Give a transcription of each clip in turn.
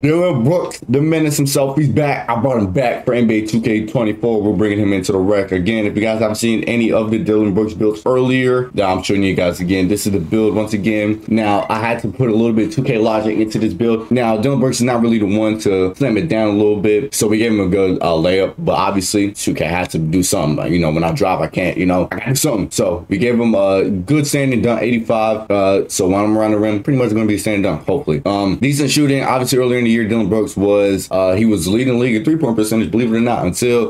Dillon Brooks, the menace himself, he's back. I brought him back for NBA 2K24. We're bringing him into the rec again. If you guys haven't seen any of the Dillon Brooks builds earlier, that I'm showing you guys again. This is the build once again. Now, I had to put a little bit 2K logic into this build. Now, Dillon Brooks is not really the one to slam it down a little bit, so we gave him a good uh, layup. But obviously, 2K has to do something. You know, when I drop, I can't. You know, I gotta do something. So we gave him a good standing dunk, 85. Uh, so when I'm around the rim, pretty much to be a standing dunk, hopefully. Um, decent shooting. Obviously, earlier in the year, Dillon Brooks was uh, he was leading the league in three point percentage, believe it or not, until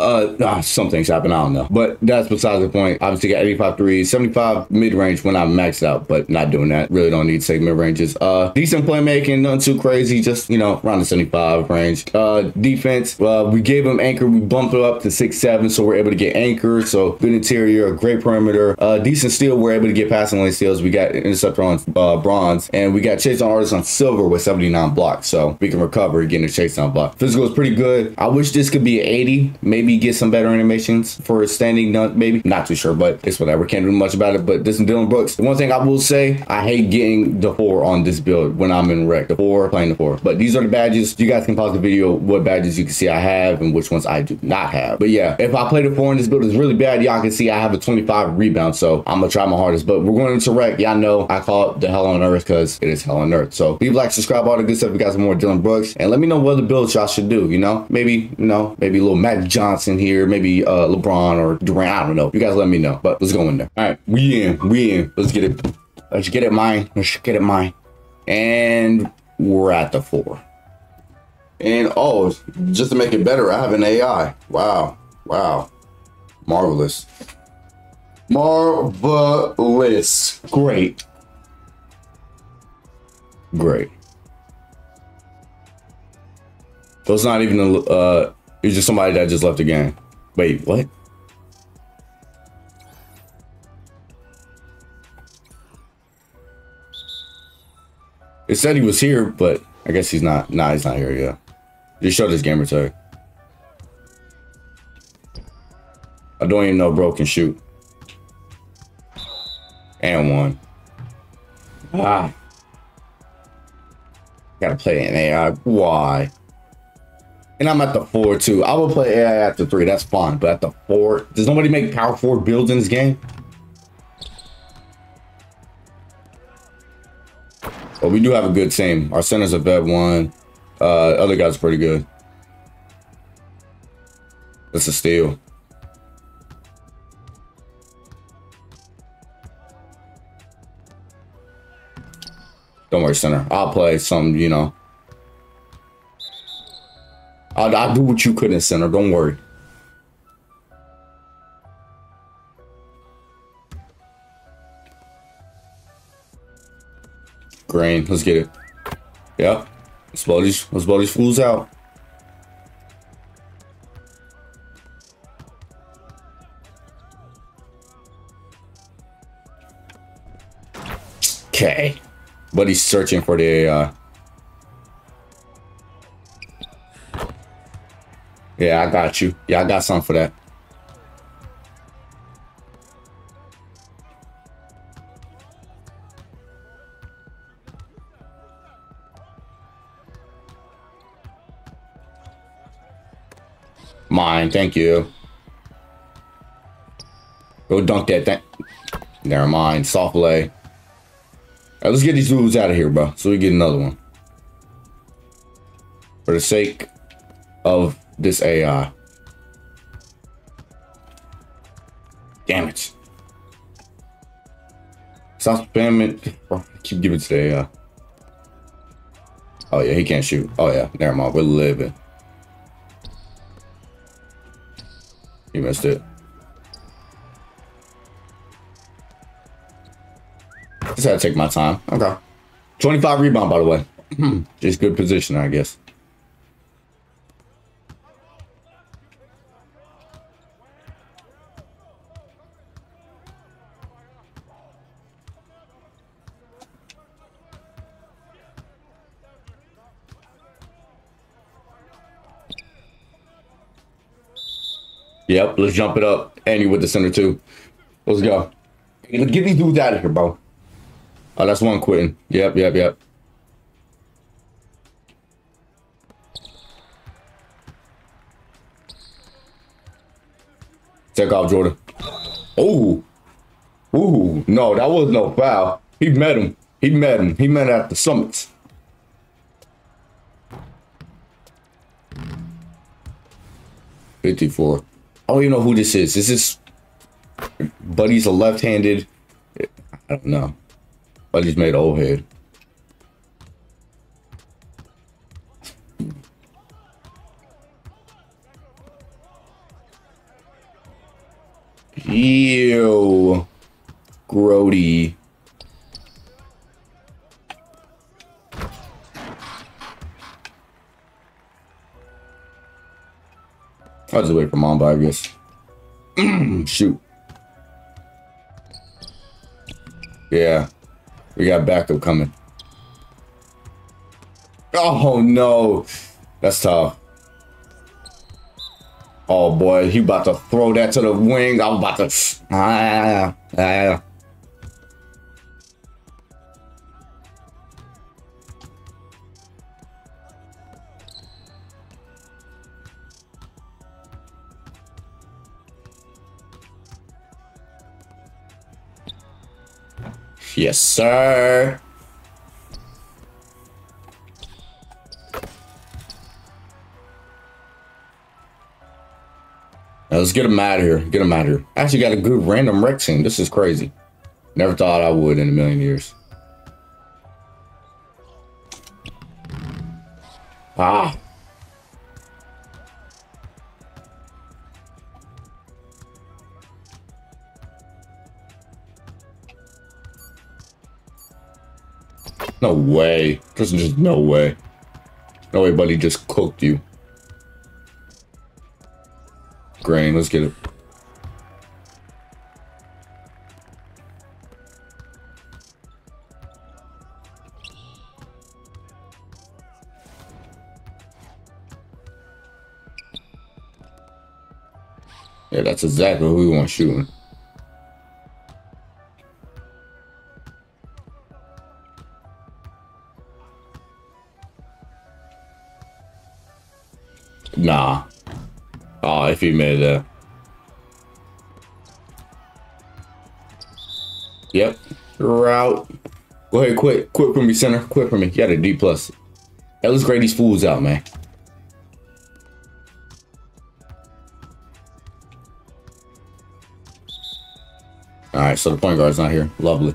uh, things happened. I don't know, but that's besides the point. Obviously, got 85 threes, 75 mid range when I maxed out, but not doing that. Really don't need to take mid ranges. Uh, decent playmaking, nothing too crazy, just you know around the 75 range. Uh, defense, uh, we gave him anchor, we bumped it up to six seven, so we're able to get anchor. So good interior, great perimeter, uh, decent steal. We're able to get passing lane steals. We got interceptor on uh, bronze, and we got chase down artist on silver with 79 blocks, so we can recover getting a chase down block. Physical is pretty good. I wish this could be 80. Maybe get some better animations for a standing dunk. Maybe not too sure, but it's whatever. Can't do much about it. But this is Dillon Brooks. The one thing I will say, I hate getting the four on this build when I'm in rec. The four playing the four. But these are the badges. You guys can pause the video what badges you can see I have and which ones I do not have. But yeah, if I play the four in this build is really bad, y'all can see I have a 25 rebound. So I'm gonna try my hardest. But we're going into rec. Y'all know I call it the hell on earth because it is hell on earth. So leave like, subscribe, all the good stuff. You guys want more Dillon Brooks. And let me know what the builds y'all should do. You know, maybe you know, maybe a little Matt Johnson here, maybe uh LeBron or Durant. I don't know. You guys let me know. But let's go in there. All right, we in, we in. Let's get it. Let's get it mine. Let's get it mine. And we're at the four. And oh, just to make it better, I have an AI. Wow, wow, marvelous, marvelous, great, great. So it's not even a, uh, it's just somebody that just left the game. Wait, what? It said he was here, but I guess he's not. Nah, he's not here yeah. Just showed his gamer tag. I don't even know bro can shoot. And one. Ah. Gotta play an AI. Why? And I'm at the four too. I will play AI at the three. That's fine. But at the four, does nobody make power four builds in this game? But we do have a good team. Our center's a vet one. Uh, other guys pretty good. That's a steal. Don't worry, center. I'll play some, you know. I'll, I'll do what you couldn't, center. Don't worry. Green. Let's get it. Yep. Let's blow these, let's blow these fools out. Okay. But he's searching for the AI. Yeah, I got you. Yeah, I got something for that. Mine, thank you. Go dunk that thing. Never mind. Soft play. Right, let's get these dudes out of here, bro. So we get another one. For the sake of this AI. Uh, damn it. Stop spamming. Bro, oh, keep giving to the AI. Oh, yeah, he can't shoot. Oh, yeah, never mind. We're living. You missed it. Just had to take my time. Okay. 25 rebound, by the way. Hmm, just good position, I guess. Yep, let's jump it up. And you with the center too. Let's go. Get these dudes out of here, bro. Oh, that's one quitting. Yep, yep, yep. Take off, Jordan. Oh. Ooh. No, that was no foul. He met him. He met him. He met at the summits. Fifty-four. I don't even know who this is. This is Buddy's a left-handed. I don't know. Buddy's made old head. Ew. Grody. I'll just wait for Mamba, I guess. Shoot. Yeah. We got backup coming. Oh, no. That's tough. Oh boy, he about to throw that to the wing. I'm about to. Ah, ah. Yes, sir. Now let's get him out of here. Get him out of here. Actually got a good random rec team. This is crazy. Never thought I would in a million years. Ah. No way. There's just no way. No way buddy just cooked you. Grain, let's get it. Yeah, that's exactly who we want shooting. If he made that. Yep. Route. Go ahead, quit. Quit for me, center. Quit for me. You got a D plus. Hey, let's grade these fools out, man. All right, so the point guard's not here. Lovely.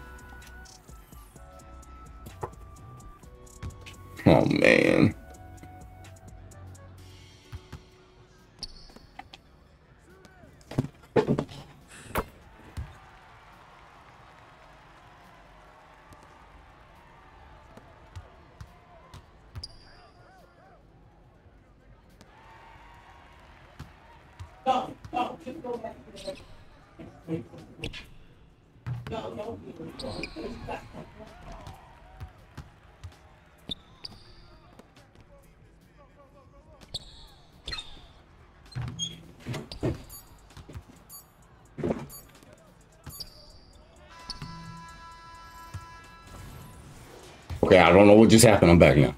Okay, I don't know what just happened. I'm back now.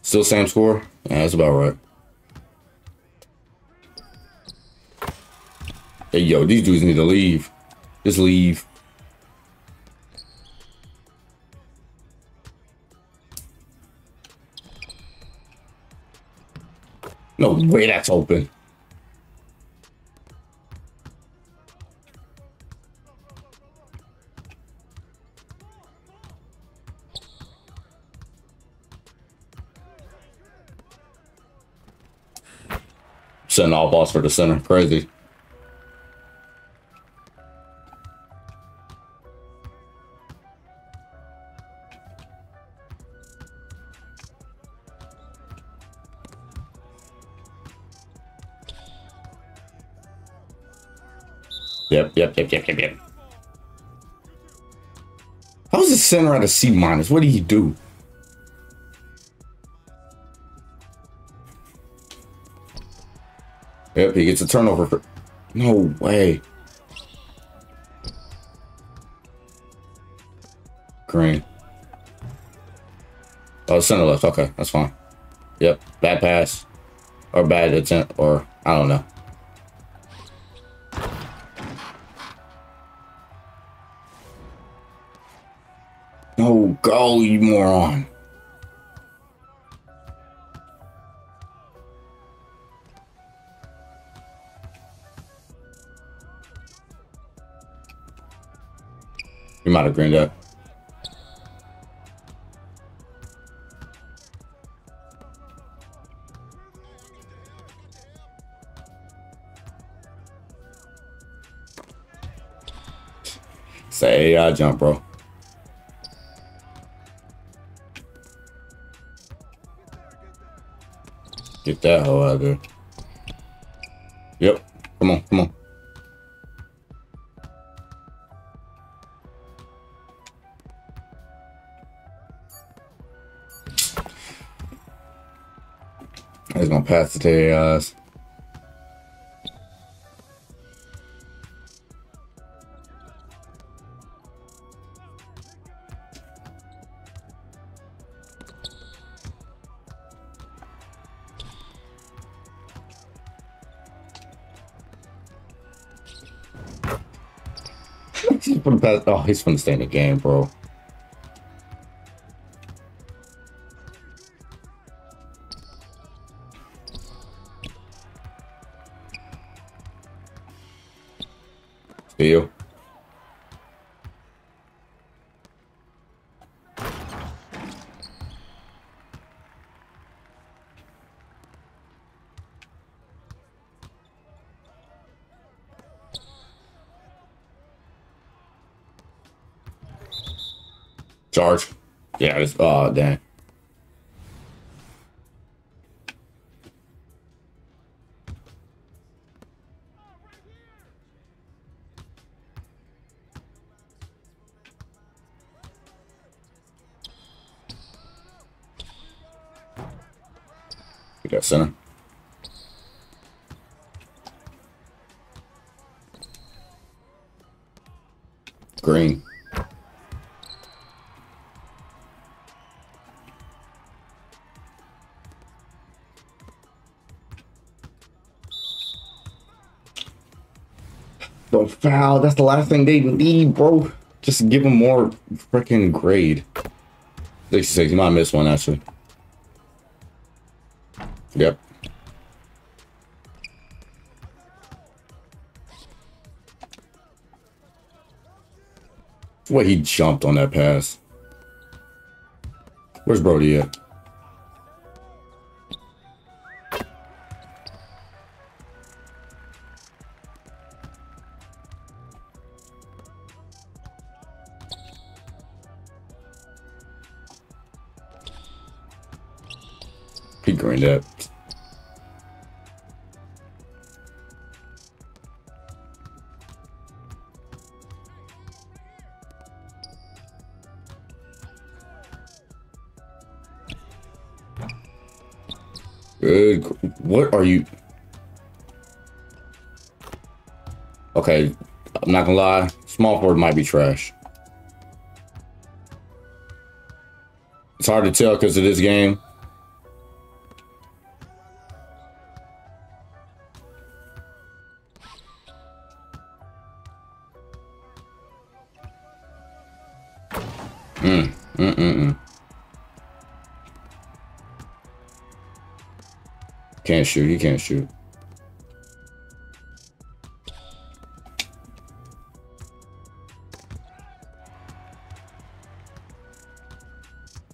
Still same score? Yeah, that's about right. Hey, yo, these dudes need to leave. Just leave. No way that's open. Sending all balls for the center. Crazy. Yep, yep, yep, yep, yep, yep. How is the center at a C minus? What did he do? Yep, he gets a turnover for. No way. Green. Oh, center left. Okay, that's fine. Yep, bad pass. or bad attempt, or I don't know. No, go, you moron. Might have grinned up. Say AI jump, bro. Get that hoe out of there. Yep. Come on, come on. Your eyes. Oh, he's gonna pass. Oh, he's in the game, bro. Charge. Yeah, it's uh, oh dang. We got center. Green. Foul. That's the last thing they need, bro. Just give them more freaking grade. 66. You might miss one, actually. Yep. What he jumped on that pass. Where's Brody at? Good. What are you? Okay, I'm not gonna lie. Small forward might be trash. It's hard to tell because of this game. Can't shoot. He can't shoot.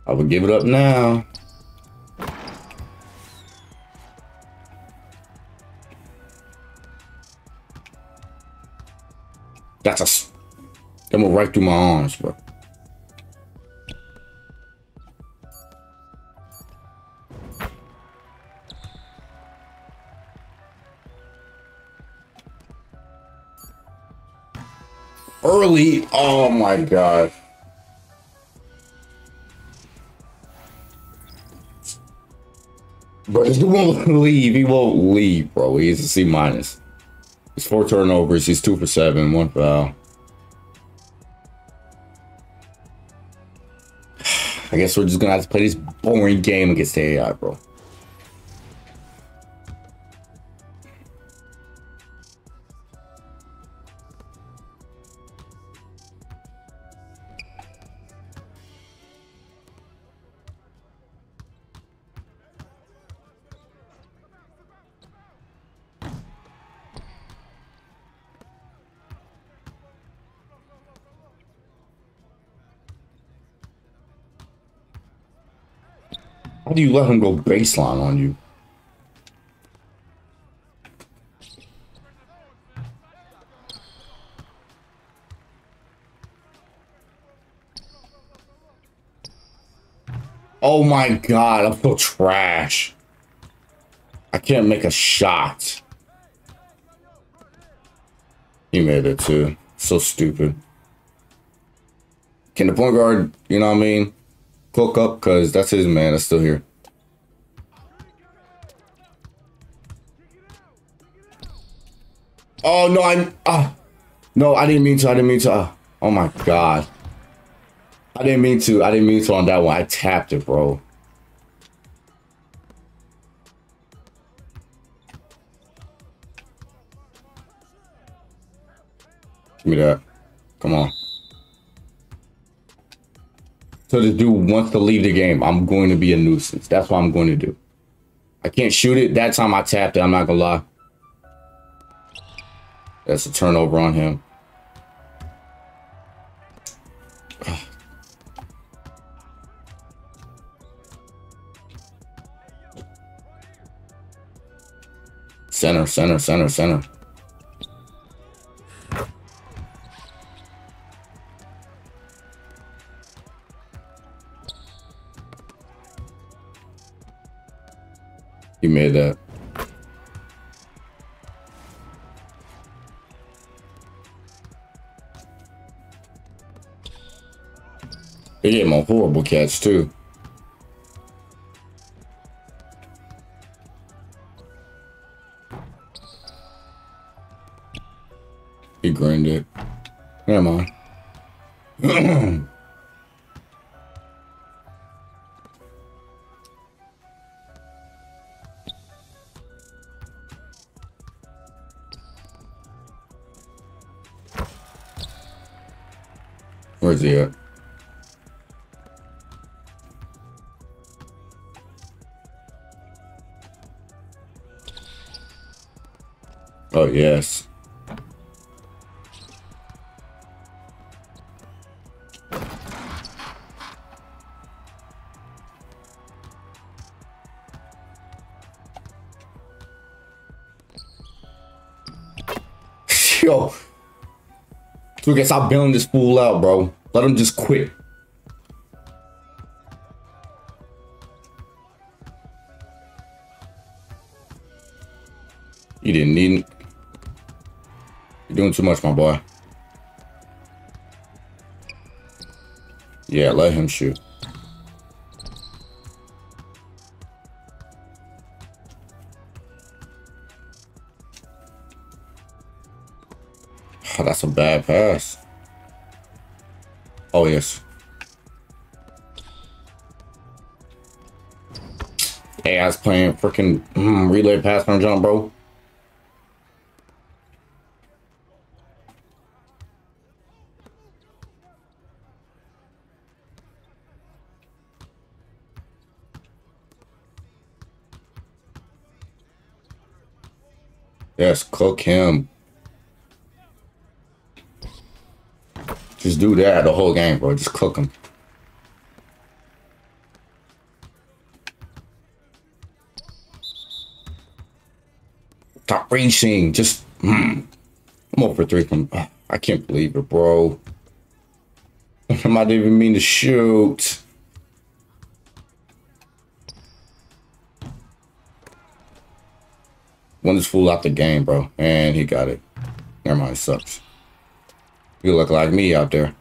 I would give it up now. That's a. That went right through my arms, bro. Early. Oh my god. But he won't leave. He won't leave, bro. He's a C minus. He's four turnovers. He's two for seven, one foul. I guess we're just gonna have to play this boring game against AI, bro. How do you let him go baseline on you? Oh my god, I'm so trash. I can't make a shot. He made it too. So stupid. Can the point guard, you know what I mean, cook up? Because that's his man that's still here. Oh, no, I'm... Ah. No, I didn't mean to. I didn't mean to. Uh, oh, my God. I didn't mean to. I didn't mean to on that one. I tapped it, bro. Give me that. Come on. So the dude wants to leave the game. I'm going to be a nuisance. That's what I'm going to do. I can't shoot it. That time I tapped it. I'm not going to lie. That's a turnover on him. Center, center, center, center. He made that. He gave him a horrible catch too. He grinned it. Never mind. We can stop bailing this fool out, bro. Let him just quit. You didn't need You're doing too much, my boy. Yeah, let him shoot. Oh, that's a bad pass. Oh, yes. Hey, I was playing freaking mm, relay pass on jump, bro. Yes, cook him. Just do that the whole game, bro. Just cook him. Stop racing. Just, mm. I'm over three from. I can't believe it, bro. I might even mean to shoot. Won this fool out the game, bro. And he got it. Never mind, it sucks. You look like me out there.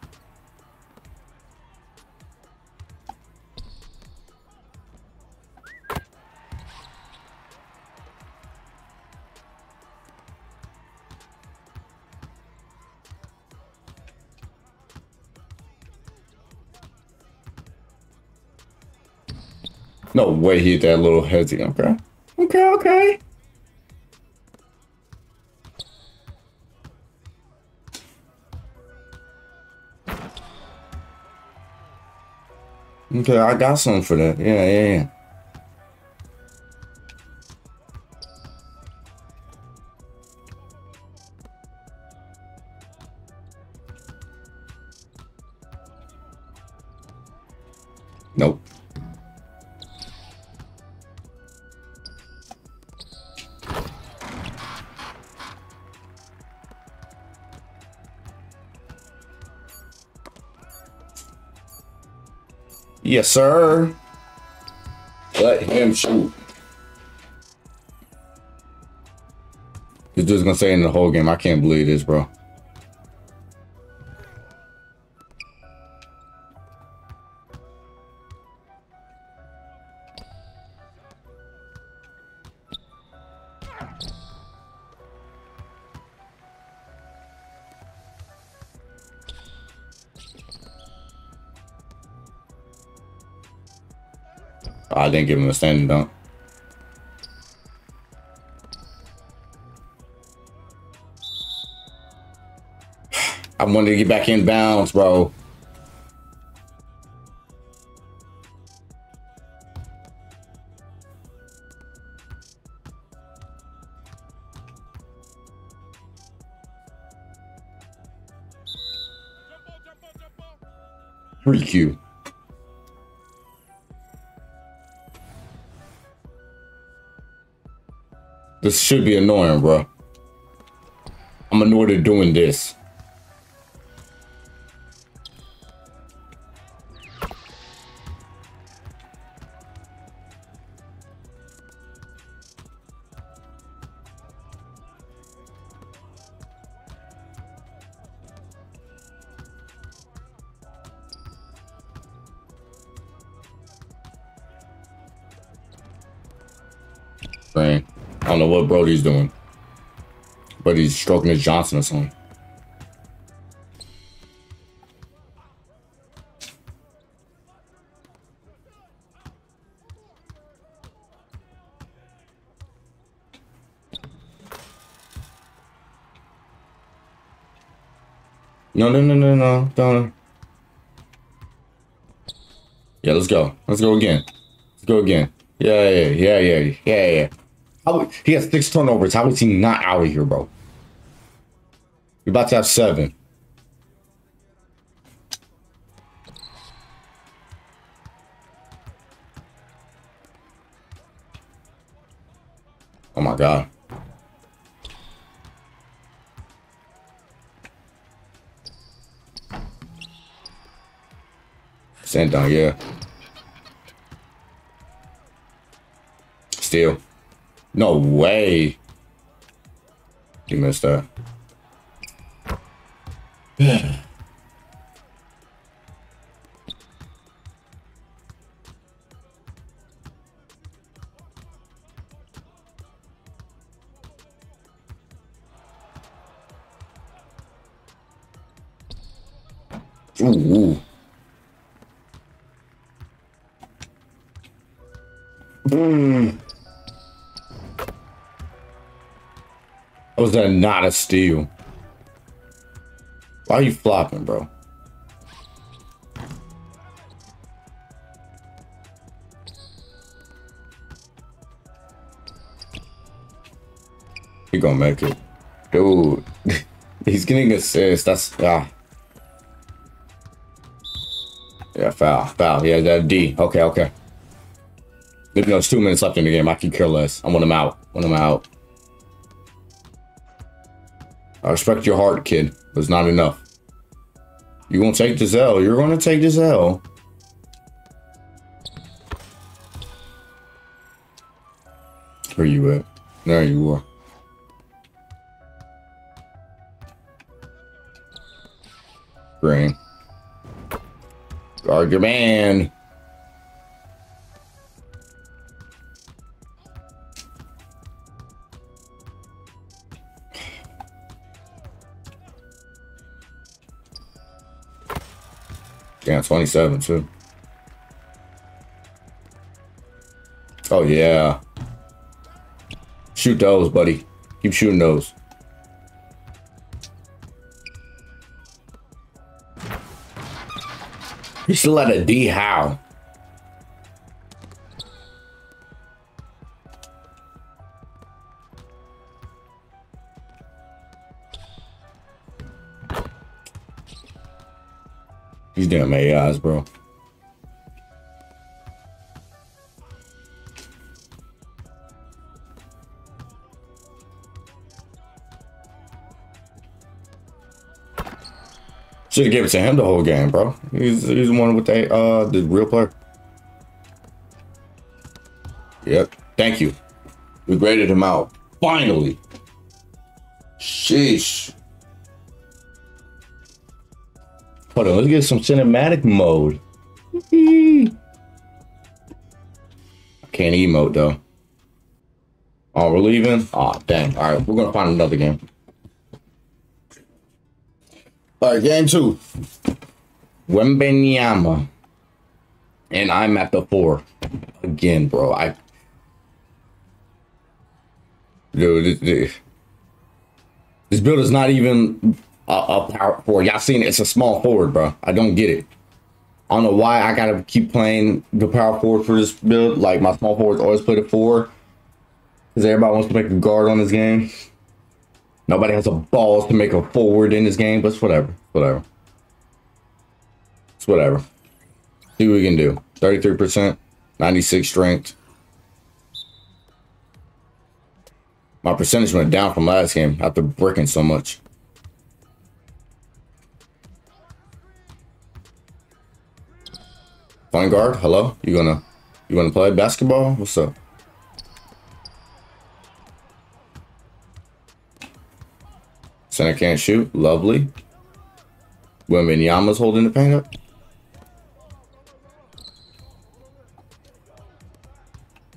No way he that little headsy. Okay. Okay, okay. Okay, I got something for that. Yeah, yeah, yeah. Nope. Yes, sir. Let him shoot. This dude's gonna say in the whole game. I can't believe this, bro. Didn't give him a standing dunk. I wanted to get back in bounds, bro. Should be annoying, bro. I'm annoyed at doing this. Thing. I don't know what Brody's doing. But he's stroking his Johnson or something. No, no, no, no, no, don't. Yeah, let's go. Let's go again. Let's go again. Yeah, yeah, yeah, yeah, yeah, yeah. How, he has six turnovers. How is he not out of here, bro? You're about to have seven. Oh my god. Send down, yeah. Steal. No way. You missed that. Ooh, ooh. Hmm. Was that not a steal? Why are you flopping, bro? He gonna make it. Dude. He's getting assist. That's ah. Yeah, foul. Foul. Yeah, that D. Okay, okay. Though two minutes left in the game, I can care less. I want him out. I want him out. I respect your heart, kid, but it's not enough. You gonna take this L. You're gonna take this L. Where you at? There you are. Green. Guard your man. Yeah, 27 too. Oh yeah. Shoot those, buddy. Keep shooting those. You still at a D how? damn AIs, bro. Should have gave it to him the whole game, bro. He's he's the one with the uh the real player. Yep. Thank you. We graded him out. Finally. Sheesh. Hold on, let's get some cinematic mode. I can't emote though. Oh, we're leaving? Oh, dang. All right, we're gonna find another game. All right, game two. Wembanyama. And I'm at the four. Again, bro. I Dude, this, this build is not even a, a power forward. Y'all seen it? It's a small forward, bro. I don't get it. I don't know why I gotta keep playing the power forward for this build. Like my small forwards always play the four. Because everybody wants to make a guard on this game. Nobody has a balls to make a forward in this game, but it's whatever. Whatever. It's whatever. See what we can do. 33%, 96 strength. My percentage went down from last game after bricking so much. Point guard, hello? You gonna you gonna play basketball? What's up? Center can't shoot. Lovely. Wembanyama's holding the paint up.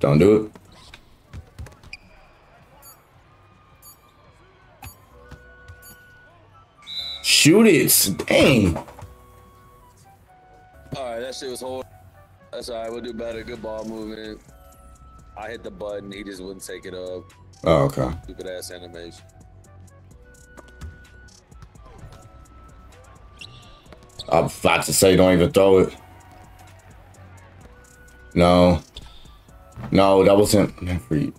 Don't do it. Shoot it. Dang. Alright, that shit was horrible. That's alright, we'll do better. Good ball movement. I hit the button, he just wouldn't take it up. Oh, okay. Stupid ass animation. I'm about to say don't even throw it. No. No, that wasn't meant for you.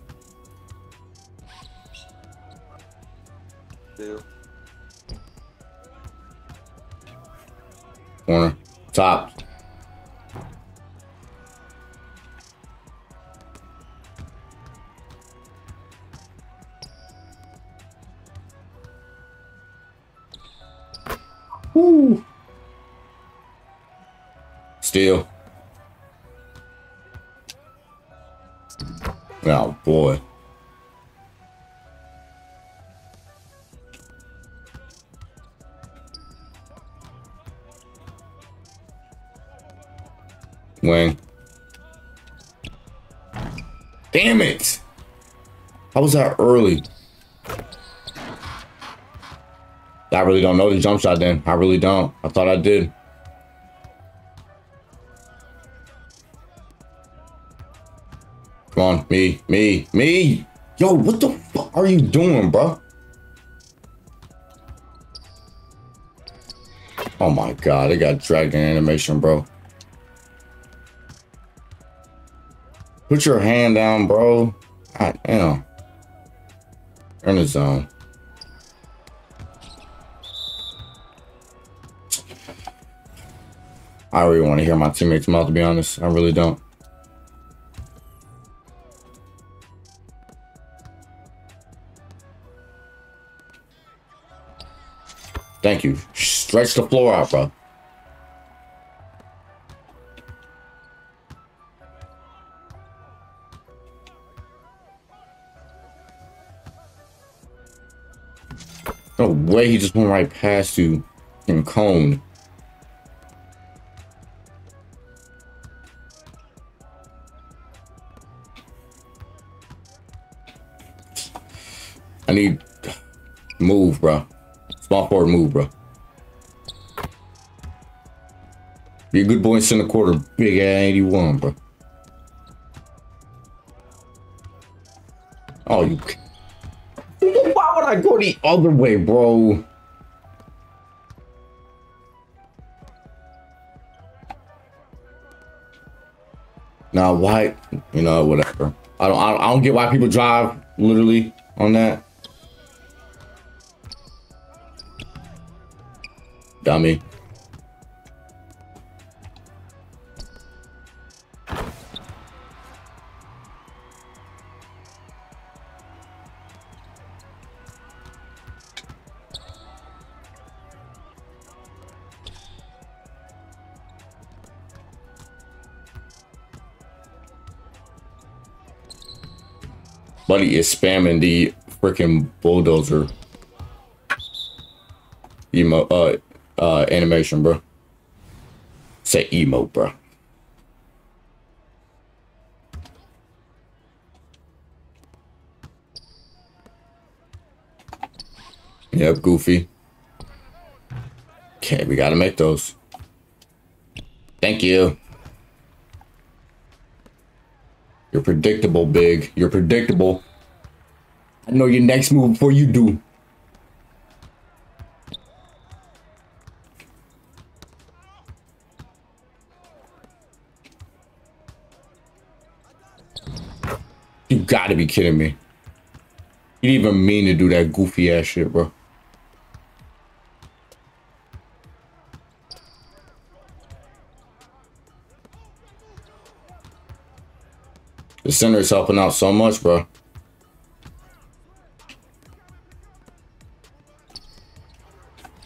Corner. Top. Woo. Steal. Oh boy. Wing. Damn it. How was that early? I really don't know the jump shot then. I really don't. I thought I did. Come on, me, me, me. Yo, what the fuck are you doing, bro? Oh my god, it got dragged in animation, bro. Put your hand down, bro. God damn. In the zone. I really want to hear my teammates' mouth, to be honest. I really don't. Thank you. Stretch the floor out, bro. No way he just went right past you in cone. I need move, bro. Small forward move, bro. Be a good boy in center quarter. Big at 81, bro. Oh, you. Why would I go the other way, bro? Now, why? You know, whatever. I don't. I don't get why people drive literally on that. Dummy. Buddy is spamming the freaking bulldozer. Emo, uh, uh animation, bro. Say emo, bro. Yep, goofy. Okay, we gotta make those. Thank you. You're predictable, Big. You're predictable. I know your next move before you do. Gotta be kidding me. You didn't even mean to do that goofy ass shit, bro. The center is helping out so much, bro.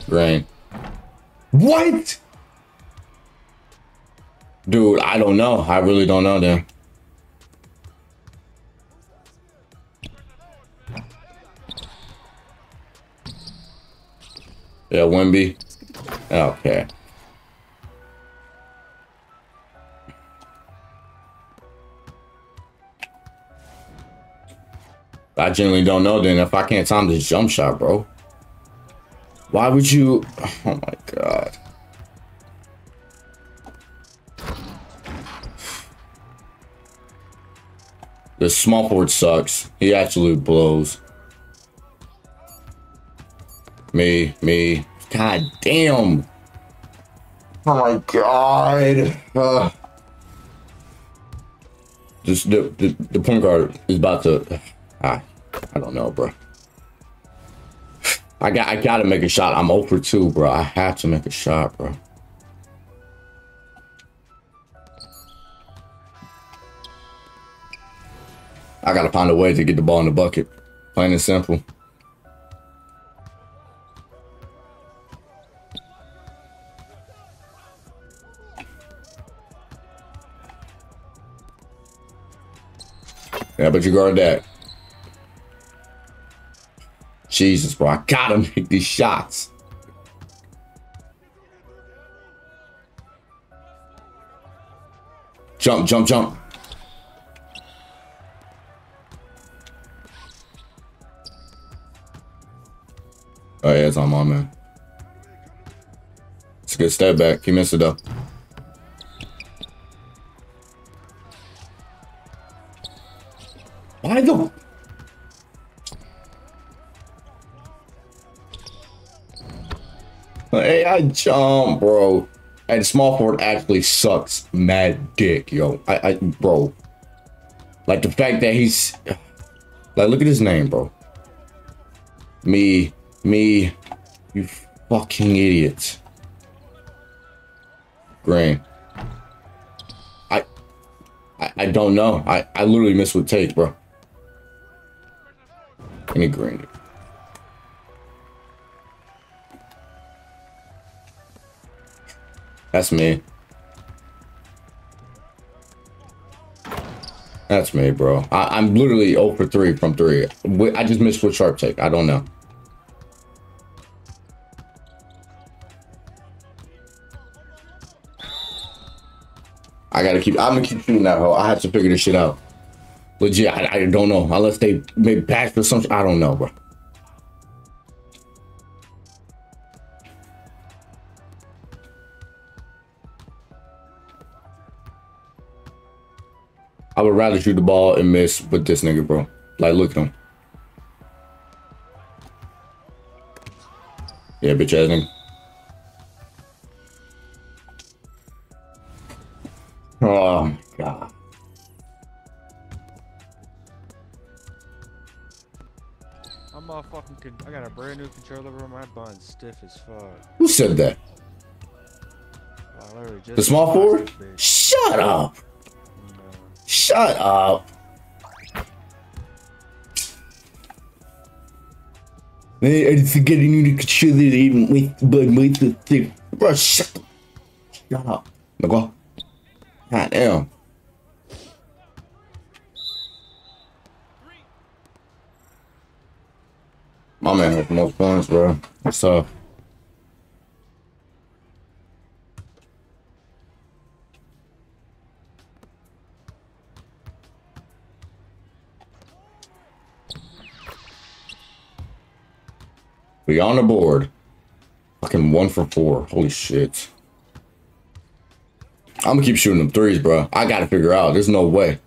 Rain. What? Dude, I don't know. I really don't know, then. Yeah, Wemby. Okay. I genuinely don't know then if I can't time this jump shot, bro. Why would you? Oh my god. The small forward sucks. He absolutely blows. Me, me. God damn. Oh my god. Uh, just the, the, the point guard is about to. I, I don't know, bro. I got I gotta make a shot. I'm over 2, bro. I have to make a shot, bro. I gotta find a way to get the ball in the bucket. Plain and simple. Yeah, but you guard that. Jesus, bro. I gotta make these shots. Jump, jump, jump. Oh, yeah, it's on my man. It's a good step back. He missed it, though. Hey, I jump, bro. And small forward actually sucks mad dick, yo. I, I, bro. Like the fact that he's, like, look at his name, bro. Me, me, you fucking idiot. Green. I, I, I don't know. I, I literally missed with take, bro. Any green. That's me. That's me, bro. I, am literally 0 for 3 from 3. I just missed with sharp take. I don't know. I gotta keep, I'm gonna keep shooting that hole. I have to figure this shit out. Legit, I, I don't know. Unless they maybe patch for something. I don't know, bro. I would rather shoot the ball and miss with this nigga, bro. Like, look at him. Yeah, bitch ass nigga. Oh fucking. I got a brand new controller over my bun, stiff as fuck. Who said that? the small forward? Shut up. Shut up. Man, I'm forgetting you to control it even with but with the thing. Bro, shut up. Shut up. Go. God damn. My man has most points, bro. What's up? We on the board. Fucking one for four. Holy shit. I'm gonna keep shooting them threes, bro. I gotta figure out. There's no way.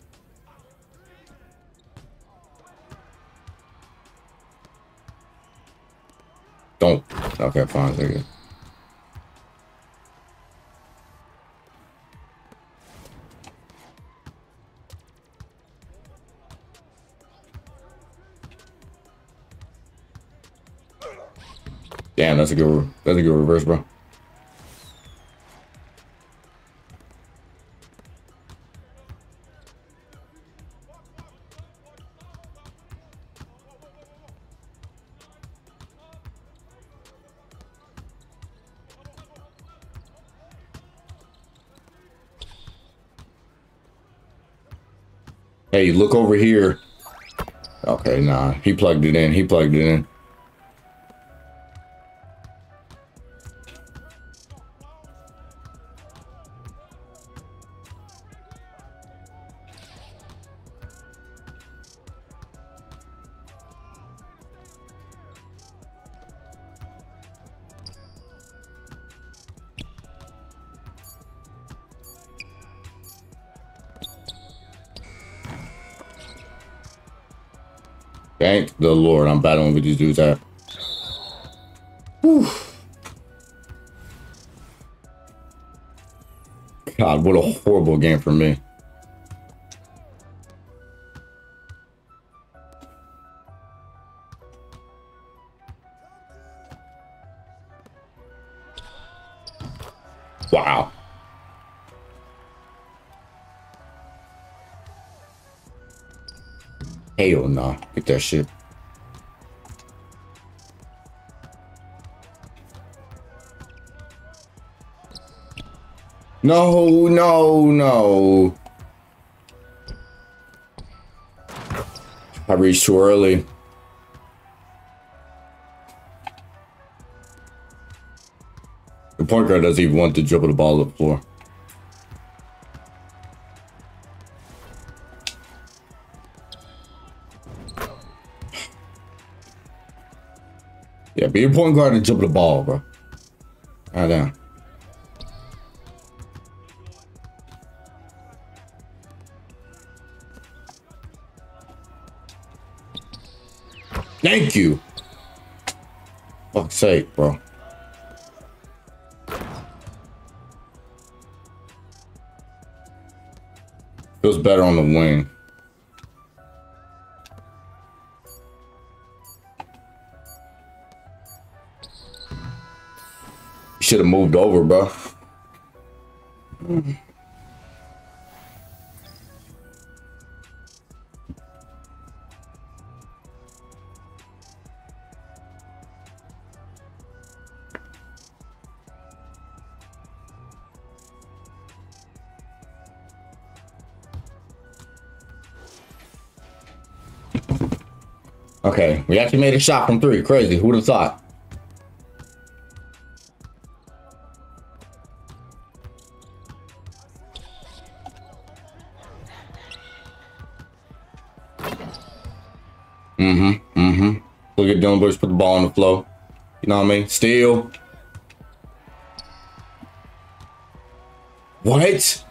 Don't. Okay, fine. You. Damn, that's a good, that's a good reverse, bro. Hey, look over here. Okay, nah. He plugged it in. He plugged it in. Thank the Lord I'm battling with these dudes at. Whew. God, what a horrible game for me. Wow. Hell no. Get that shit. No, no, no. I reached too early. The point guard doesn't even want to dribble the ball to the floor. A point guard and jump the ball, bro. Right down. Thank you. Fuck's sake, bro. Feels better on the wing. Should have moved over, bro. Okay, we actually made a shot from three. Crazy. Who would have thought? Dillon Brooks put the ball on the flow. You know what I mean? Steal. What?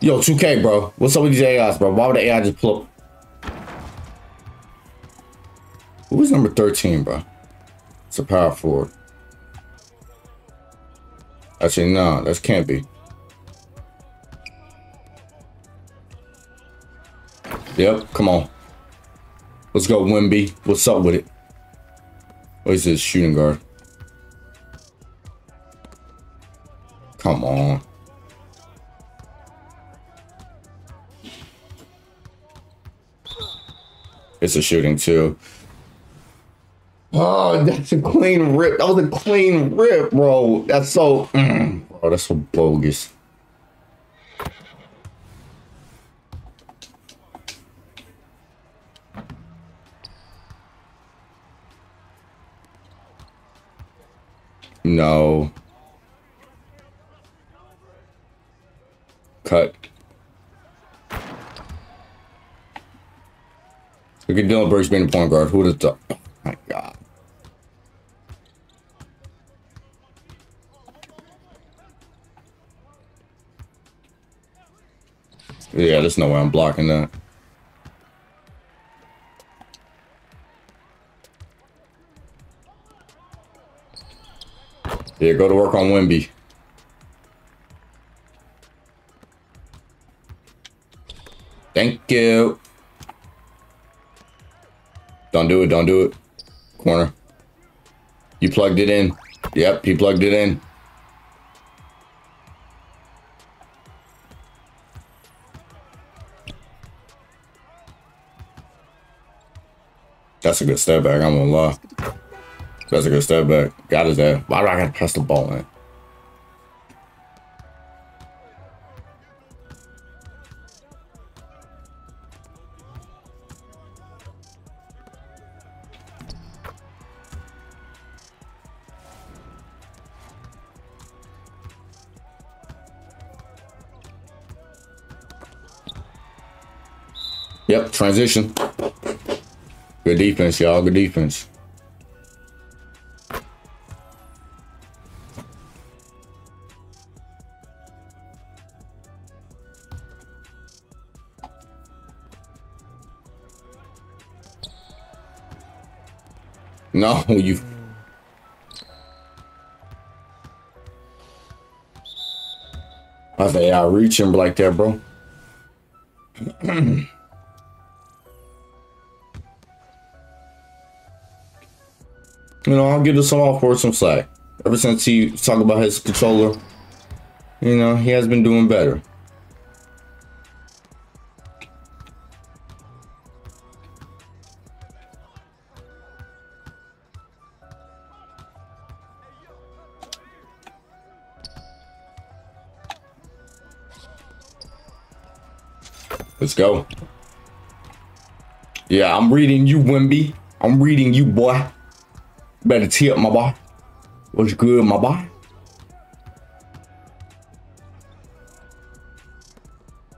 Yo, 2K, bro. What's up with these AIs, bro? Why would the AI just pull up? Who's number 13, bro? It's a power forward. Actually, no, that can't be. Yep, come on. Let's go, Wemby. What's up with it? What is this shooting guard? Come on. It's a shooting too. Oh, that's a clean rip. That was a clean rip, bro. That's so, mm, bro, that's so bogus. No. Cut. Look at Dillon Brooks being a point guard. Who would have thought? Oh my god. Yeah, there's no way I'm blocking that. Yeah, go to work on Wemby. Thank you. Don't do it, don't do it. Corner. You plugged it in. Yep, he plugged it in. That's a good step back, I'm gonna lie. That's a good step back. Got his there. Why do I gotta pass the ball in? Yep, transition. Good defense, y'all. Good defense. No, you. I say, I reach him like that, bro. you know, I'll give this all for some slack. Ever since he talked about his controller, you know, he has been doing better. Let's go. Yeah, I'm reading you, Wemby. I'm reading you, boy. Better tip, my boy. What's good, my boy?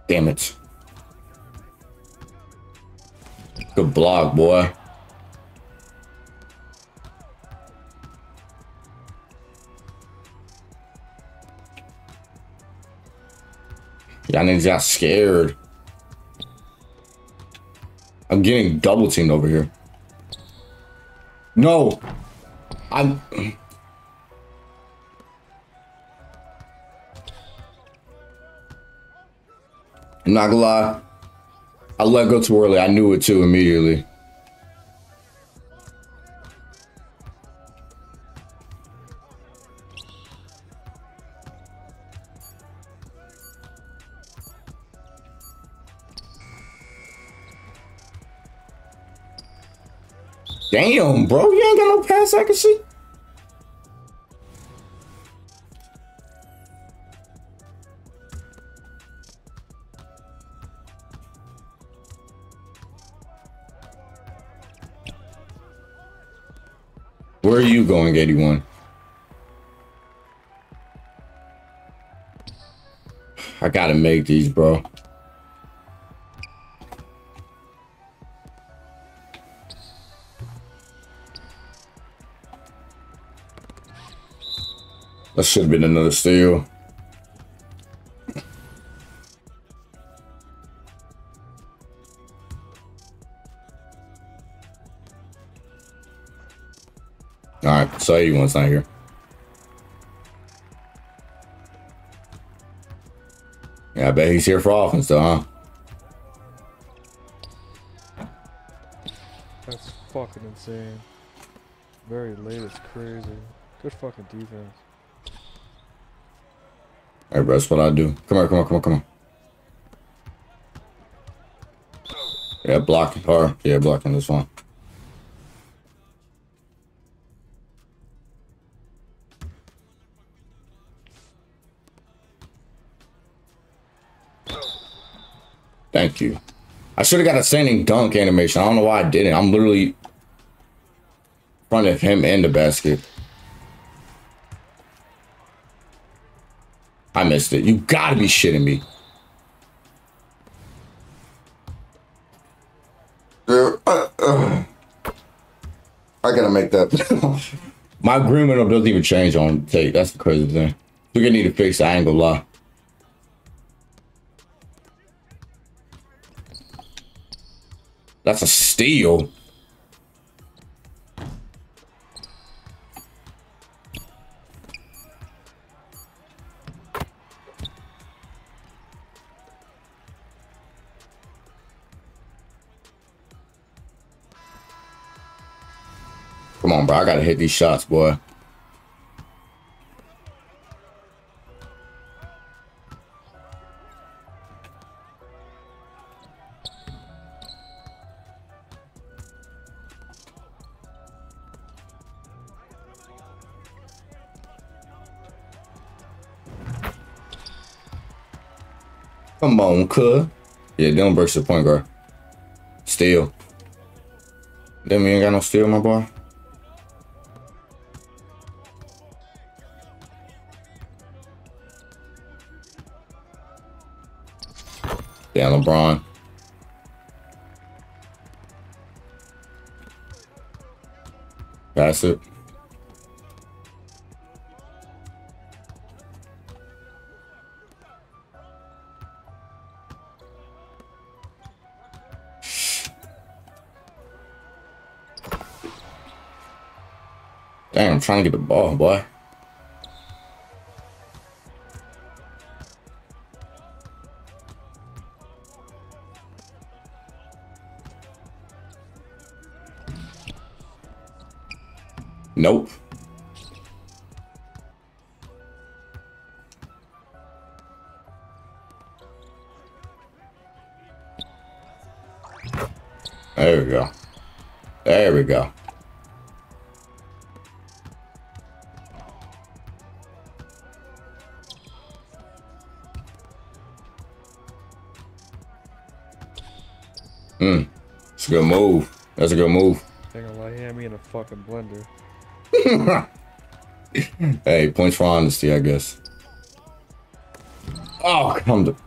Damn it. Good block, boy. Y'all niggas got scared. I'm getting double teamed over here. No. I'm... I'm not gonna lie. I let go too early. I knew it too immediately. Damn, bro. You ain't got no pass accuracy? Where are you going, 81? I gotta make these, bro. That should have been another steal. All right, so 81's not here. Yeah, I bet he's here for offense, though, huh? That's fucking insane. Very late, it's crazy. Good fucking defense. All right, bro, that's what I do. Come here, come on, come on, come on. Yeah, blocking. Or, yeah, blocking this one. Thank you. I should have got a standing dunk animation. I don't know why I didn't. I'm literally in front of him and the basket. I missed it. You gotta be shitting me. Dude, uh, uh, I gotta make that. My agreement doesn't even change on tape. That's the crazy thing. We're gonna need to fix. the angle lie. That's a steal. Come on, bro. I gotta hit these shots, boy. Come on, cuz. Yeah, Dillon Brooks the point guard. Steal. Then we ain't got no steal, my boy. Yeah, LeBron. Pass it. Damn, I'm trying to get the ball, boy. There we go. Hmm. It's a good move. That's a good move. Gonna me in a fucking blender. hey, points for honesty, I guess. Oh, come to.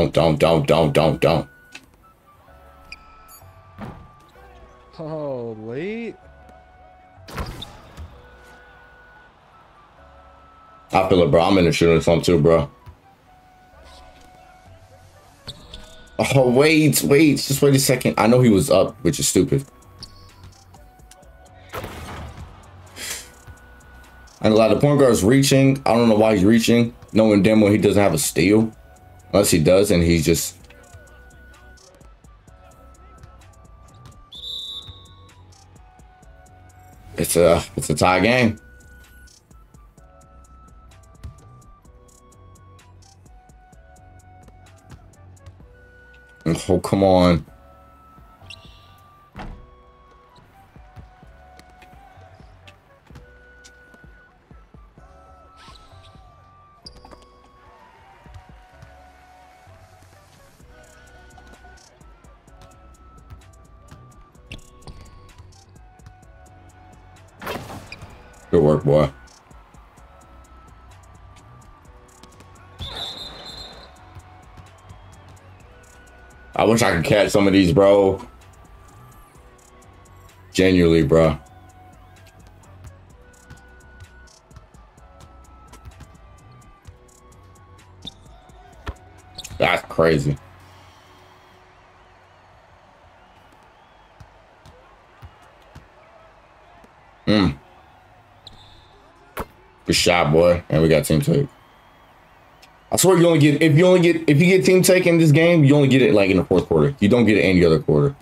Don't, don't, don't, don't, don't, don't. Oh, late? I feel it, bro. I'm in the shooting slump too, bro. Oh, wait, wait. Just wait a second. I know he was up, which is stupid. And a lot of point guard's reaching. I don't know why he's reaching, knowing damn well he doesn't have a steal. Unless he does, and he's just... It's a, it's a tie game. Oh, come on. Catch some of these, bro. Genuinely, bro. That's crazy. Hmm. Good shot, boy. And we got team take. Swear you only get if you only get if you get team take in this game, you only get it like in the fourth quarter. You don't get it any other quarter.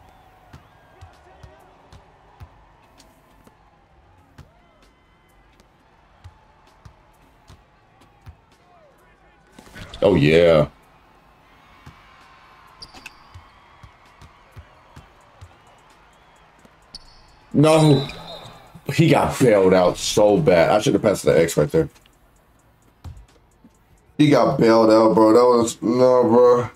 Oh yeah. No. He got bailed out so bad. I should have passed the X right there. He got bailed out, bro. That was no, bro.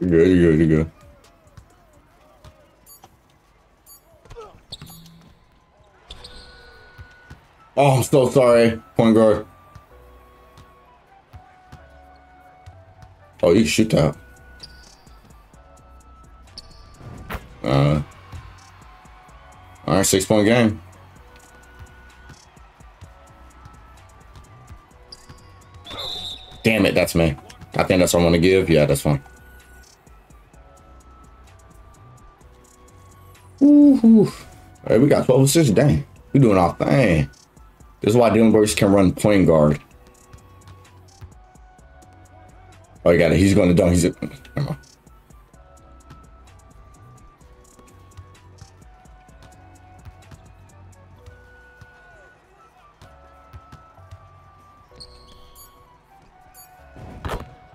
You're good, you're good, you're good. Oh, I'm so sorry, point guard. Oh, you shoot that. Uh, all right, six point game. Damn it, that's me. I think that's what I want to give. Yeah, that's fine. Ooh, Hey, we got 12 assists. Dang, we doing our thing. This is why Dillon Brooks can run point guard. Oh, you got it. He's going to dunk. He's. A, never mind.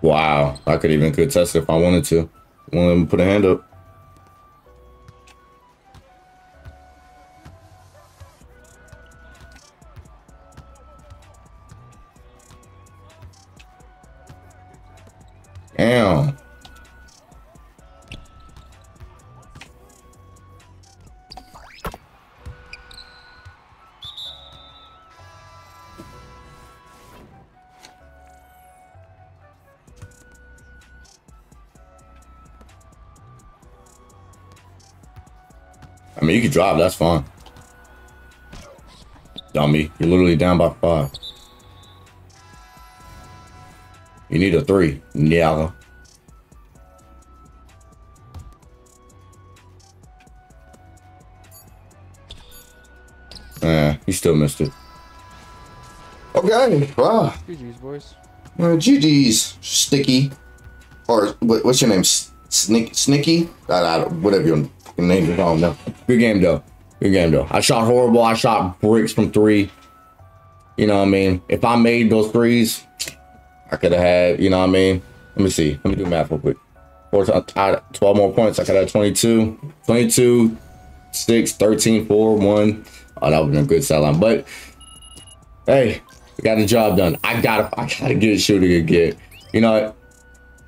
Wow, I could even contest it if I wanted to. One of them put a hand up. Damn. I mean, you can drive, that's fine. Dummy, you're literally down by five. Need a three. Yeah. Yeah, he still missed it. Okay, wow. GG's, boys. Uh, GG's sticky, or what, what's your name? Snick, Snicky? I, I, don't- whatever your name is. I don't know. Good game though. Good game though. I shot horrible. I shot bricks from three. You know what I mean? If I made those threes, I could have had, you know what I mean? Let me see. Let me do math real quick. Four I 12 more points. I could have 22. 22, 6, 13, 4, 1. Oh, that would have been a good selling. But hey, we got the job done. I gotta I gotta get a shooter to. You know,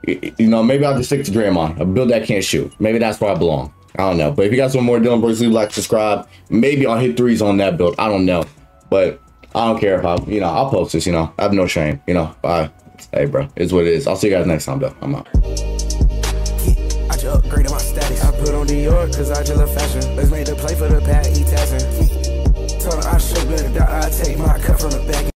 you know, maybe I'll just stick to Draymond. A build that can't shoot. Maybe that's where I belong. I don't know. But if you guys want more Dillon Brooks, leave like, subscribe. Maybe I'll hit threes on that build. I don't know. But I don't care if I, you know, I'll post this, you know. I have no shame, you know. Bye hey, bro, it's what it is. I'll see you guys next time, though. I'm out. I just upgraded my status. I put on Dior because I just love fashion. Let's make the play for the pad, he. Told I should better die. I take my cut from the back.